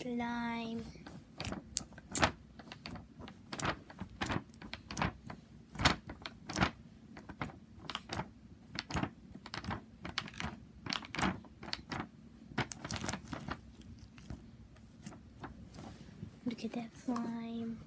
slime. Look at that slime.